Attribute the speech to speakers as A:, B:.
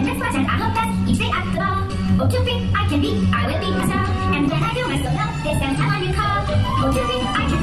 A: can just watch and I'll pass. Each day at the ball. Oh, two, three, I can be, I will be myself. And when I do myself solo, they send time on your call. Oh, two, three, I can